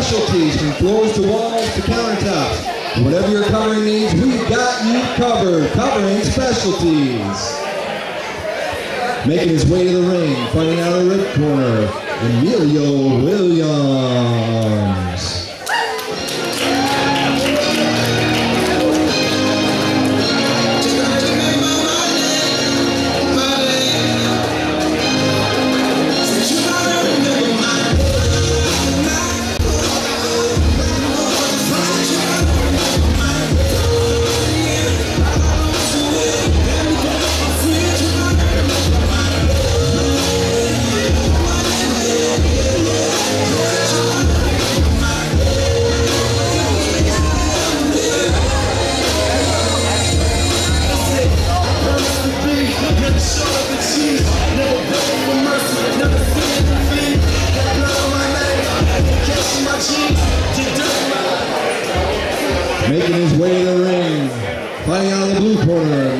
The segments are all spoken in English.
Specialties from floors to walls to countertops. Whatever your covering needs, we've got you covered. Covering Specialties. Making his way to the ring, fighting out of the red corner, Emilio Williams. Corner,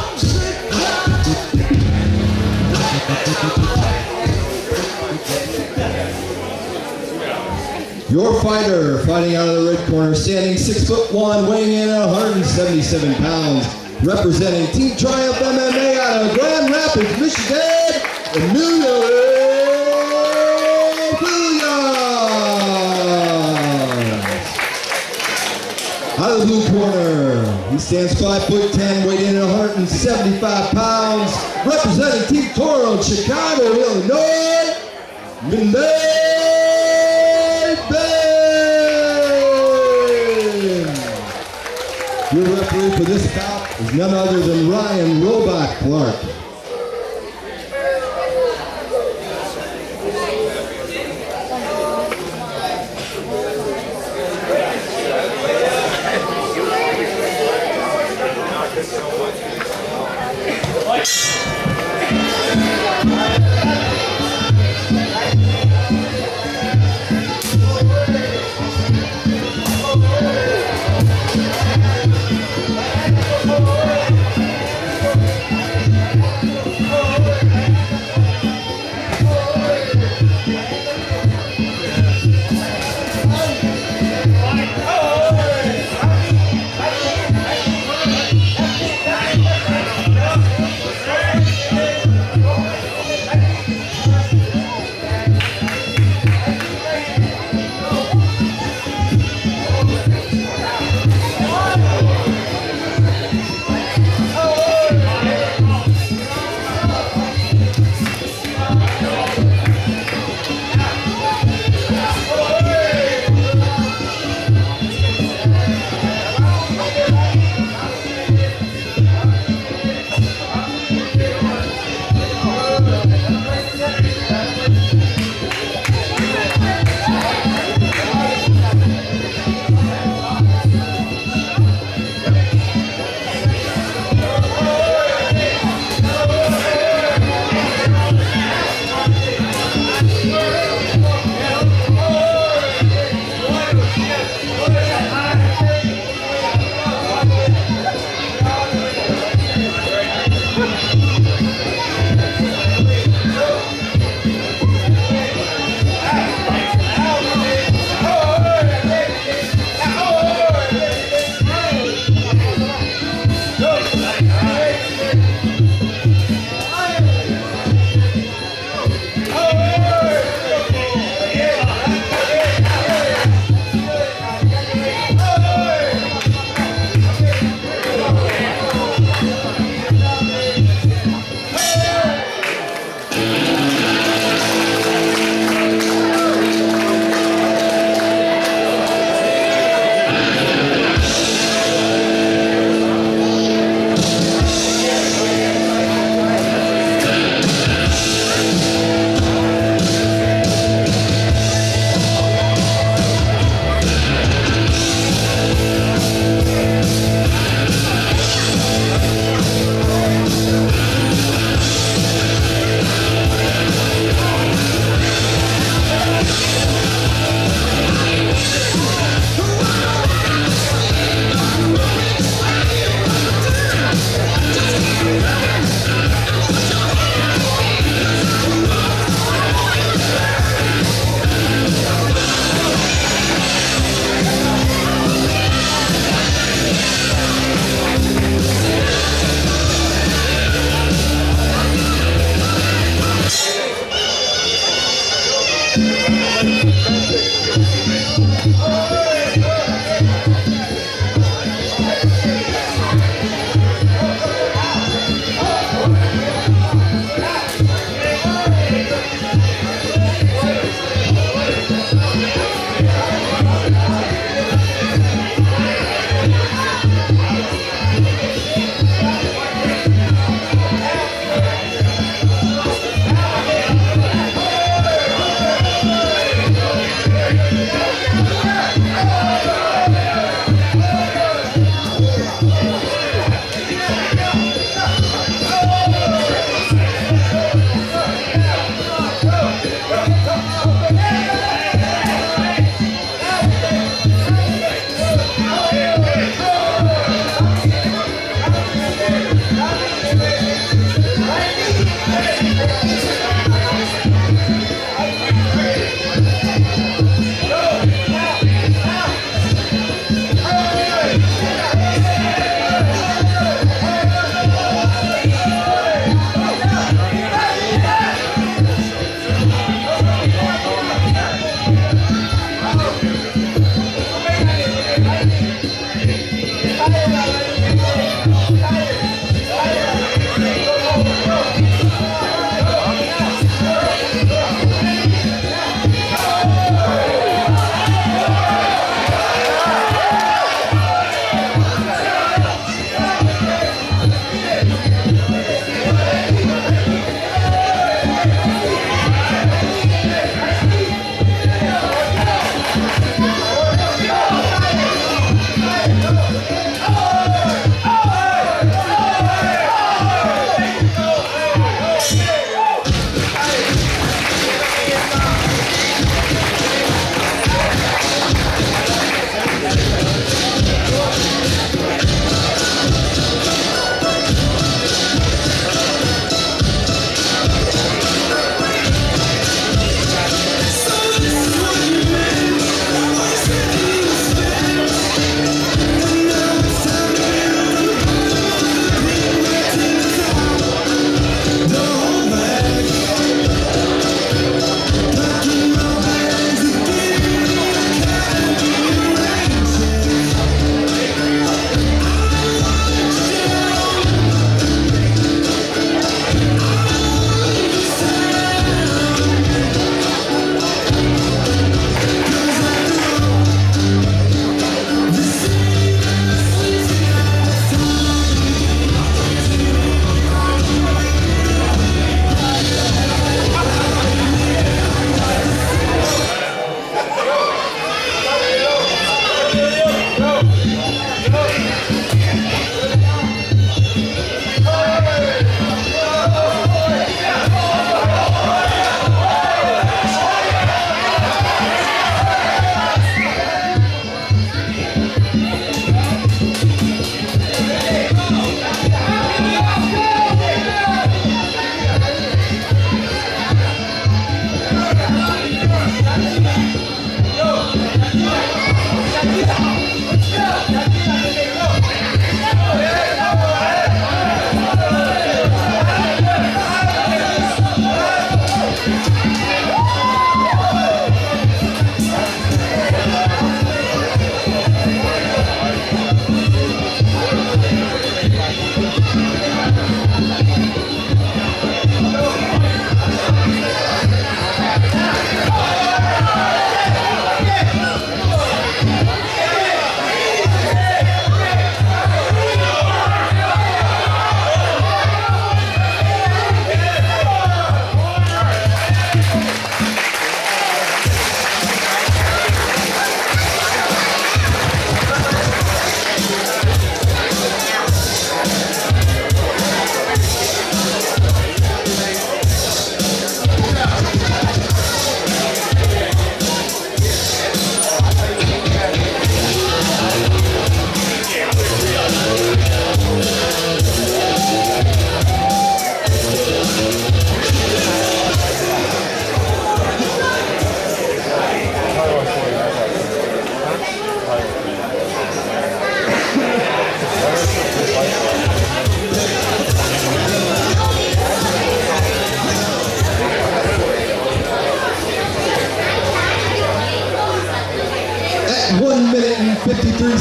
Your fighter fighting out of the red corner, standing six foot one, weighing in at 177 pounds, representing Team Triumph MMA out of Grand Rapids, Michigan, Emilio. Out of the blue corner, he stands five foot ten, weighing in at 175 pounds, representing Team Toro, Chicago, Illinois, Millet Your referee for this bout is none other than Ryan Robot Clark.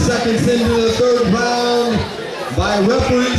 Seconds into the third round, by referee